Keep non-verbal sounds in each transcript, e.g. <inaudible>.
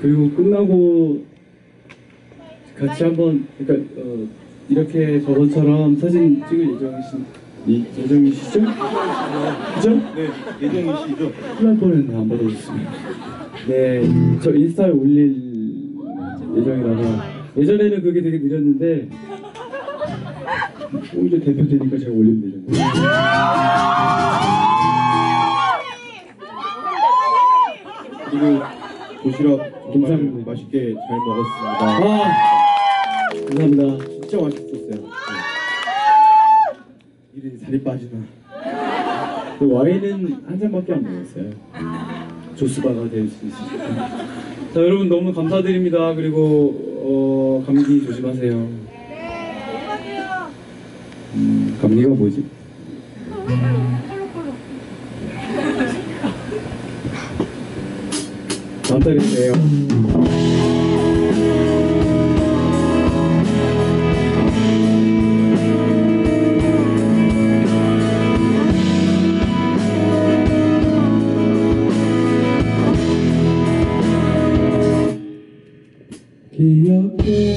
그리고 끝나고 같이 한번 그러니까 어, 이렇게 저번처럼 사진 찍을 예정이신 이, 예정이시죠? 그죠? 네, 예정이시죠? 큰일 날 뻔했네 안 받아줬으면 네, 저 인스타에 올릴 예정이라서 예전에는 그게 되게 느렸는데 오히려 대표 되니까 제가 올리면 되잖아요 그리고 도시락 정말 감사합니다. 맛있게 잘 먹었습니다. 아 감사합니다 진짜 맛있었어요. 네. 이름이 살이 빠지나. 그 와인은 한 잔밖에 안 먹었어요. 조스바가 될 수 있으니까. 자 여러분 너무 감사드립니다. 그리고 어, 감기 조심하세요. 음, 감기가 뭐지? <laughs> 봬요. 기억해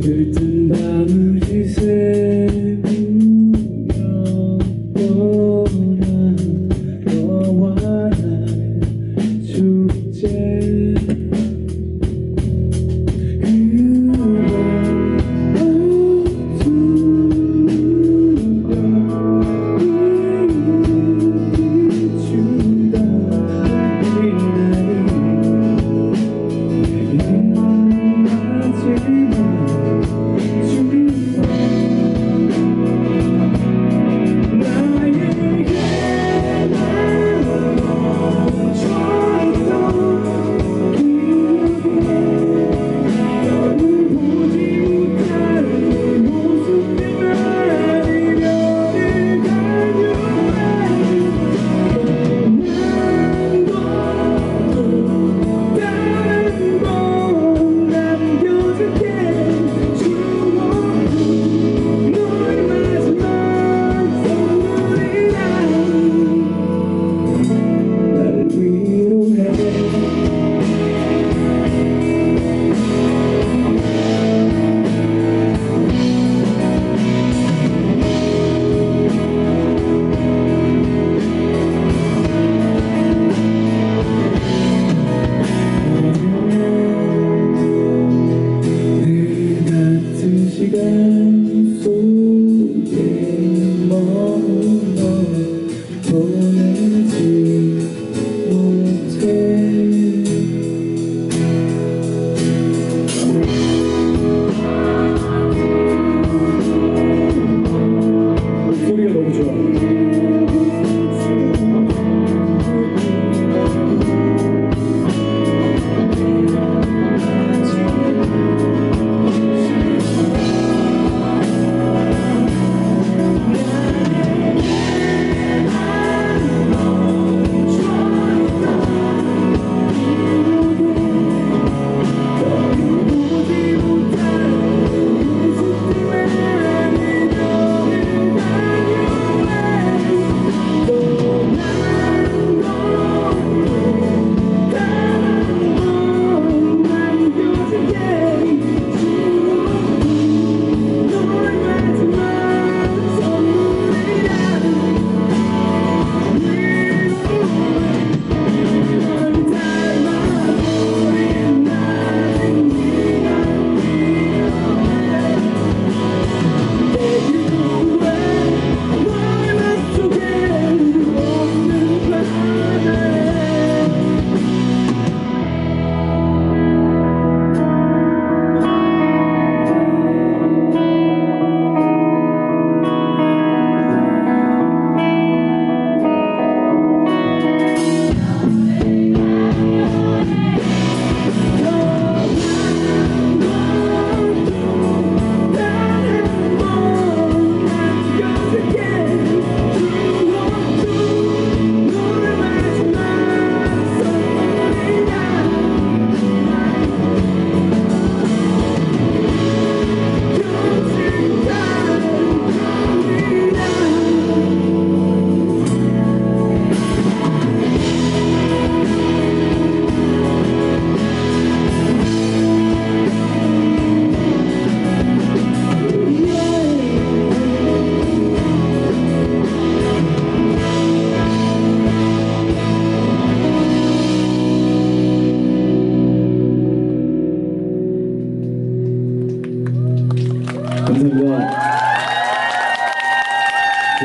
들뜬 밤을 지새우며 떠난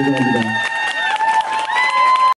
Thank you.